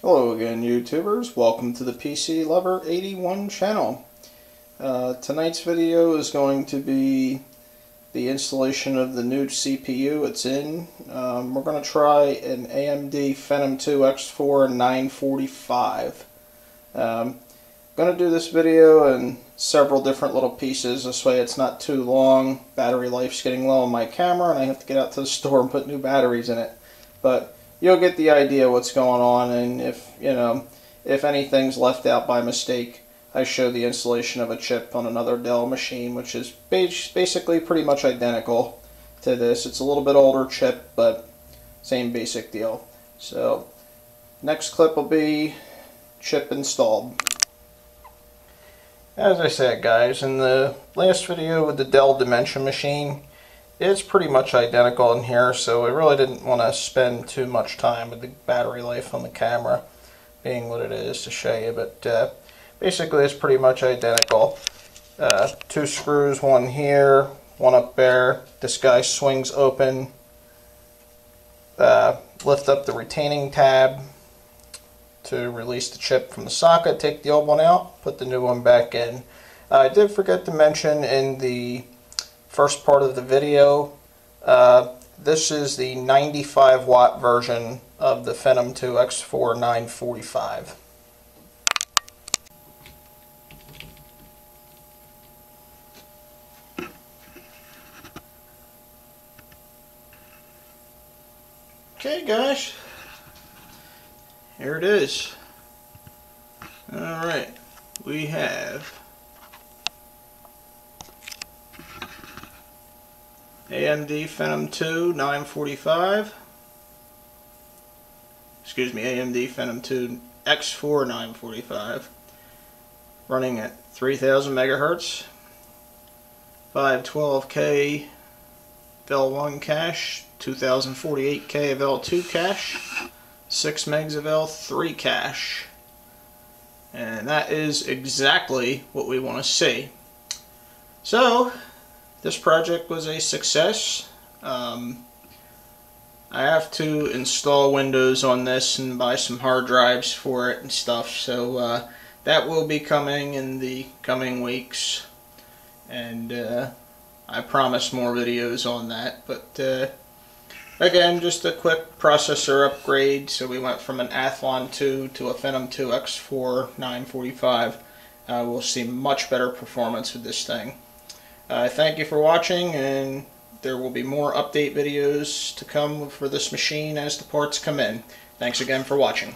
Hello again YouTubers, welcome to the PC Lover 81 channel. Uh, tonight's video is going to be the installation of the new CPU it's in. Um, we're going to try an AMD Phenom 2 X4 945. Um, going to do this video in several different little pieces, this way it's not too long. Battery life's getting low on my camera and I have to get out to the store and put new batteries in it. But you'll get the idea what's going on and if you know if anything's left out by mistake I show the installation of a chip on another Dell machine which is basically pretty much identical to this. It's a little bit older chip but same basic deal. So next clip will be chip installed. As I said guys in the last video with the Dell Dimension machine it's pretty much identical in here, so I really didn't want to spend too much time with the battery life on the camera, being what it is to show you, but uh, basically it's pretty much identical. Uh, two screws, one here, one up there. This guy swings open. Uh, lift up the retaining tab to release the chip from the socket, take the old one out, put the new one back in. I did forget to mention in the first part of the video. Uh, this is the 95 watt version of the Phenom 2 X4 945. Okay guys, here it is. Alright, we have AMD Phenom 2 945 excuse me AMD Phenom 2 X4 945 running at 3000 megahertz. 512k of L1 cache. 2048k of L2 cache. 6 megs of L3 cache. And that is exactly what we want to see. So this project was a success. Um, I have to install Windows on this and buy some hard drives for it and stuff, so uh, that will be coming in the coming weeks. And uh, I promise more videos on that, but uh, again, just a quick processor upgrade. So we went from an Athlon 2 to a Phenom 2 X4 945. Uh, we'll see much better performance with this thing. Thank you for watching and there will be more update videos to come for this machine as the parts come in. Thanks again for watching.